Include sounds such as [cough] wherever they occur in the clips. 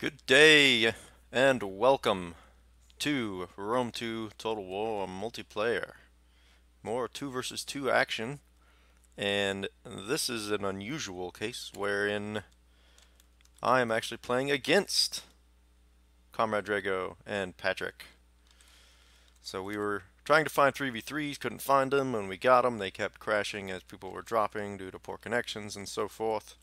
Good day and welcome to Rome 2 Total War multiplayer. More 2 versus 2 action and this is an unusual case wherein I am actually playing against Comrade Drago and Patrick. So we were trying to find 3v3s, couldn't find them. When we got them, they kept crashing as people were dropping due to poor connections and so forth.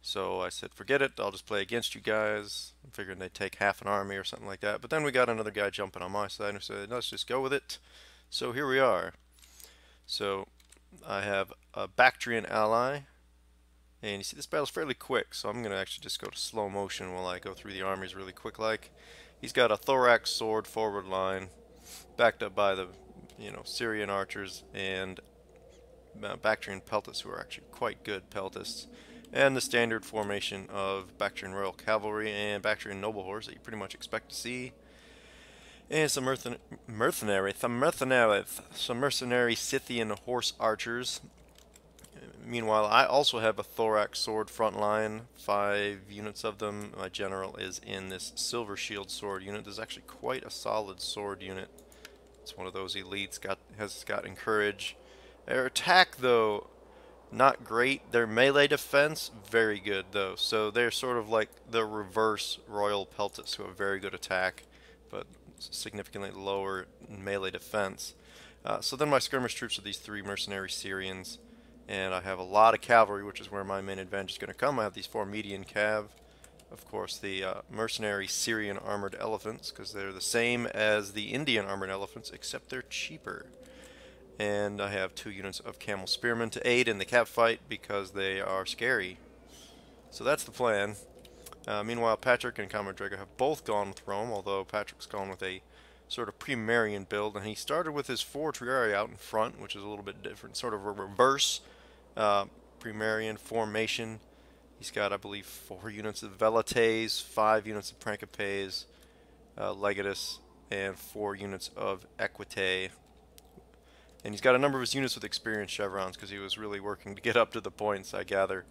So I said, forget it, I'll just play against you guys. I'm figuring they'd take half an army or something like that. But then we got another guy jumping on my side and said, let's just go with it. So here we are. So I have a Bactrian ally. And you see this battle's fairly quick, so I'm going to actually just go to slow motion while I go through the armies really quick like. He's got a thorax sword forward line, backed up by the you know Syrian archers and uh, Bactrian peltasts who are actually quite good peltasts and the standard formation of Bactrian Royal Cavalry and Bactrian Noble Horse that you pretty much expect to see. And some mercenary, some mercenary, some mercenary Scythian horse archers. Meanwhile, I also have a thorax sword front line, five units of them. My general is in this silver shield sword unit. This is actually quite a solid sword unit. It's one of those elites. Got has got encourage. Their attack, though, not great. Their melee defense, very good though. So they're sort of like the reverse Royal Peltasts who have very good attack, but significantly lower melee defense. Uh, so then my skirmish troops are these three mercenary Syrians, and I have a lot of cavalry, which is where my main advantage is going to come. I have these four median cav, of course the uh, mercenary Syrian armored elephants, because they're the same as the Indian armored elephants, except they're cheaper and I have two units of camel spearmen to aid in the cap fight because they are scary. So that's the plan. Uh, meanwhile, Patrick and Comrade Drago have both gone with Rome, although Patrick's gone with a sort of pre-Marian build, and he started with his four Triarii out in front, which is a little bit different, sort of a reverse uh, pre-Marian formation. He's got, I believe, four units of Velites, five units of Principes, uh, Legatus, and four units of Equites, and he's got a number of his units with experienced chevrons because he was really working to get up to the points, I gather.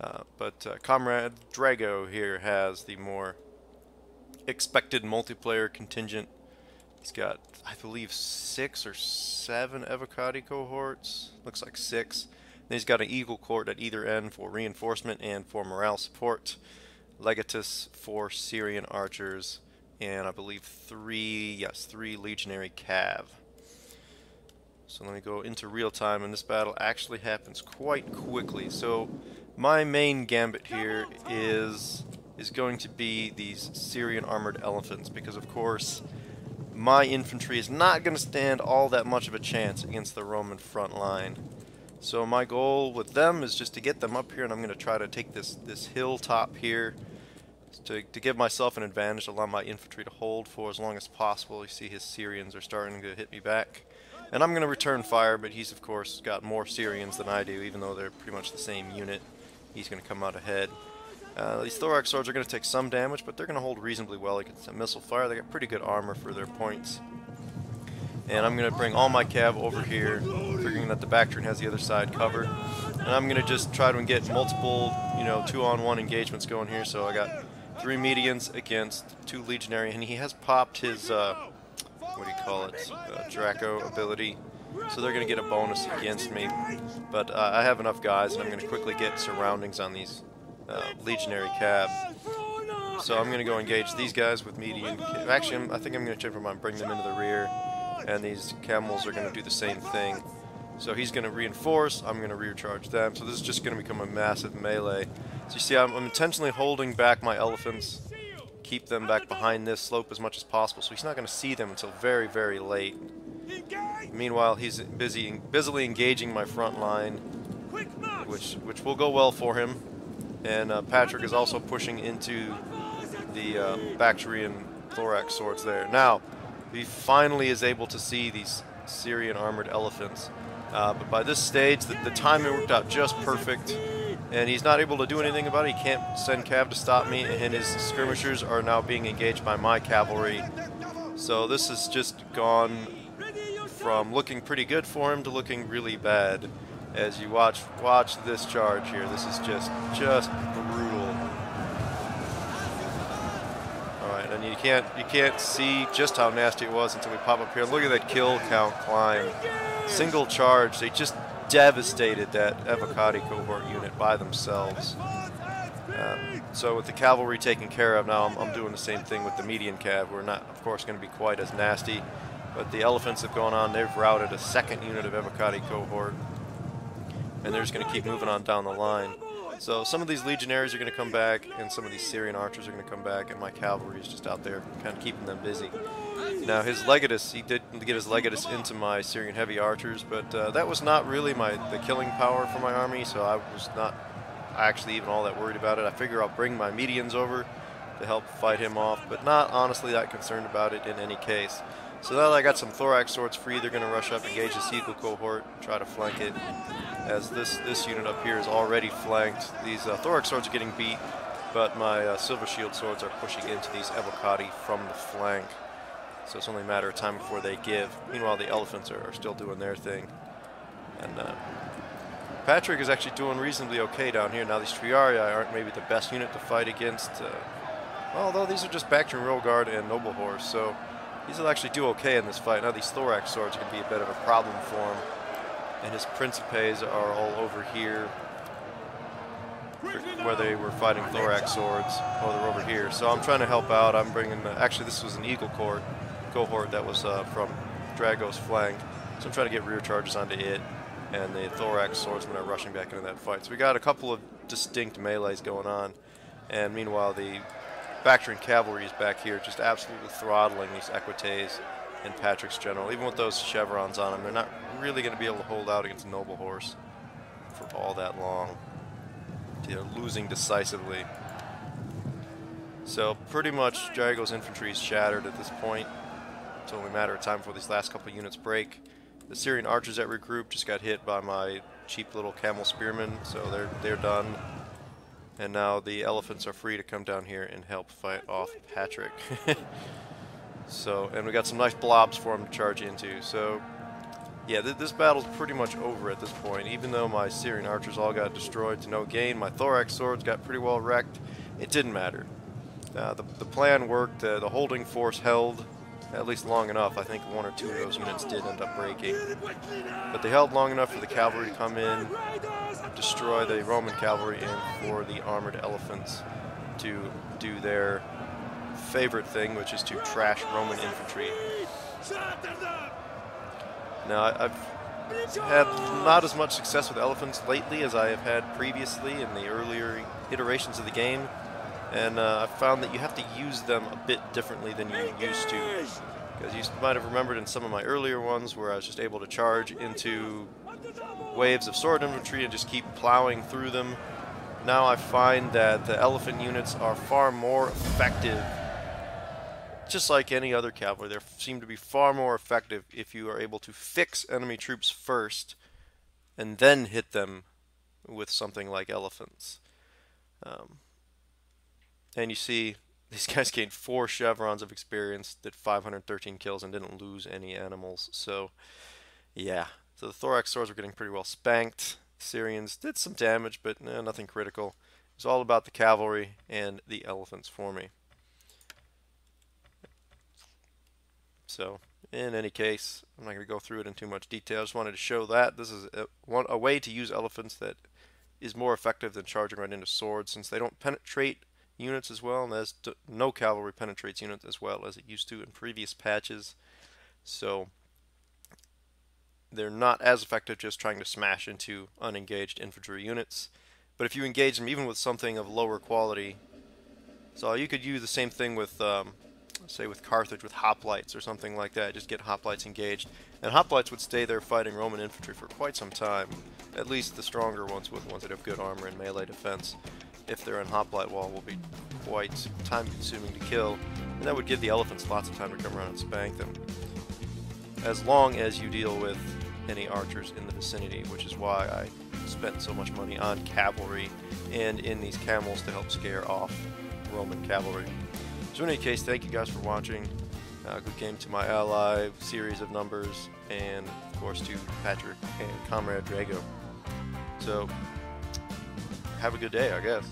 Uh, but uh, Comrade Drago here has the more expected multiplayer contingent. He's got, I believe, six or seven Evocati cohorts. Looks like six. Then he's got an Eagle Cohort at either end for reinforcement and four morale support. Legatus, for Syrian archers, and I believe three, yes, three Legionary Cav. So let me go into real time, and this battle actually happens quite quickly. So my main gambit here is is going to be these Syrian armored elephants, because of course my infantry is not going to stand all that much of a chance against the Roman front line. So my goal with them is just to get them up here, and I'm going to try to take this, this hilltop here to, to give myself an advantage, allow my infantry to hold for as long as possible. You see his Syrians are starting to hit me back. And I'm going to return fire, but he's of course got more Syrians than I do, even though they're pretty much the same unit. He's going to come out ahead. Uh, these Thorax swords are going to take some damage, but they're going to hold reasonably well against a missile fire. They got pretty good armor for their points. And I'm going to bring all my cav over here, figuring that the Bactrian has the other side covered. And I'm going to just try to get multiple, you know, two-on-one engagements going here. So I got three medians against two legionary, and he has popped his uh, what do you call it, uh, Draco ability. So they're going to get a bonus against me. But uh, I have enough guys, and I'm going to quickly get surroundings on these uh, Legionary Cav. So I'm going to go engage these guys with median... Actually, I'm, i think I'm going to change my mind, bring them into the rear. And these camels are going to do the same thing. So he's going to reinforce, I'm going to rear charge them. So this is just going to become a massive melee. So you see, I'm, I'm intentionally holding back my elephants keep them back behind this slope as much as possible, so he's not going to see them until very, very late. Meanwhile, he's busy, busily engaging my front line, which which will go well for him. And uh, Patrick is also pushing into the uh, Bactrian thorax swords there. Now, he finally is able to see these Syrian armored elephants. Uh, but by this stage, the, the timing worked out just perfect and he's not able to do anything about it. He can't send cav to stop me, and his skirmishers are now being engaged by my cavalry. So this has just gone from looking pretty good for him to looking really bad. As you watch watch this charge here, this is just just brutal. All right, and you can't you can't see just how nasty it was until we pop up here. Look at that kill count climb. Single charge, they just devastated that Evocati cohort unit by themselves. Um, so with the cavalry taken care of now, I'm, I'm, doing the same thing with the median cav. We're not, of course, going to be quite as nasty, but the elephants have gone on. They've routed a second unit of Evocati cohort, and they're just going to keep moving on down the line. So some of these legionaries are going to come back, and some of these Syrian archers are going to come back, and my cavalry is just out there kind of keeping them busy. Now his legatus, he did get his legatus into my Syrian heavy archers, but uh, that was not really my the killing power for my army, so I was not actually even all that worried about it. I figure I'll bring my medians over to help fight him off, but not honestly that concerned about it in any case. So now that I got some thorax swords free, they're going to rush up, engage the Eagle cohort, try to flank it. As this this unit up here is already flanked, these uh, thorax swords are getting beat, but my uh, silver shield swords are pushing into these evocati from the flank. So it's only a matter of time before they give. Meanwhile, the elephants are, are still doing their thing. And uh, Patrick is actually doing reasonably okay down here. Now these Triarii aren't maybe the best unit to fight against. Uh, although these are just Bactrian Royal Guard and Noble Horse, so these will actually do okay in this fight. Now these Thorax swords can be a bit of a problem for him. And his Principes are all over here where they were fighting Thorax swords. Oh, they're over here. So I'm trying to help out. I'm bringing, actually this was an Eagle cohort, cohort that was uh, from Drago's flank. So I'm trying to get rear charges onto it. And the Thorax swordsmen are rushing back into that fight. So we got a couple of distinct melees going on. And meanwhile, the Bactrian cavalry is back here just absolutely throttling these Equites and Patrick's general. Even with those chevrons on them, they're not really going to be able to hold out against noble horse for all that long. They're losing decisively. So pretty much Drago's infantry is shattered at this point. It's only a matter of time before these last couple units break. The Syrian archers that regroup just got hit by my cheap little camel spearmen, so they're they're done. And now the elephants are free to come down here and help fight off Patrick. [laughs] so, and we got some nice blobs for him to charge into. So, yeah, th this battle's pretty much over at this point. Even though my Syrian archers all got destroyed to no gain, my thorax swords got pretty well wrecked. It didn't matter. Uh, the, the plan worked. Uh, the holding force held at least long enough. I think one or two of those units did end up breaking. But they held long enough for the cavalry to come in, destroy the Roman cavalry and for the armored elephants to do their favorite thing, which is to trash Roman infantry. Now, I've had not as much success with elephants lately as I have had previously in the earlier iterations of the game, and uh, I've found that you have to use them a bit differently than you used to. Because you might have remembered in some of my earlier ones where I was just able to charge into waves of sword infantry and just keep plowing through them. Now I find that the elephant units are far more effective, just like any other cavalry. They seem to be far more effective if you are able to fix enemy troops first and then hit them with something like elephants. Um, and you see these guys gained four chevrons of experience, did 513 kills, and didn't lose any animals. So, yeah, so the thorax swords were getting pretty well spanked. Syrians did some damage, but nothing critical. It's all about the cavalry and the elephants for me. So, in any case, I'm not going to go through it in too much detail. I just wanted to show that. This is a, a way to use elephants that is more effective than charging right into swords, since they don't penetrate units as well, and as no cavalry penetrates units as well as it used to in previous patches. So, they're not as effective just trying to smash into unengaged infantry units. But if you engage them even with something of lower quality, so you could use the same thing with, um, say with Carthage with hoplites or something like that, just get hoplites engaged. And hoplites would stay there fighting Roman infantry for quite some time, at least the stronger ones with ones that have good armor and melee defense. If they're in hoplite wall will be quite time consuming to kill, and that would give the elephants lots of time to come around and spank them. As long as you deal with any archers in the vicinity, which is why I spent so much money on cavalry and in these camels to help scare off Roman cavalry. So in any case, thank you guys for watching. Uh, good game to my ally, series of numbers, and of course to Patrick and Comrade Drago. So, have a good day, I guess.